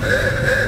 Hey, hey.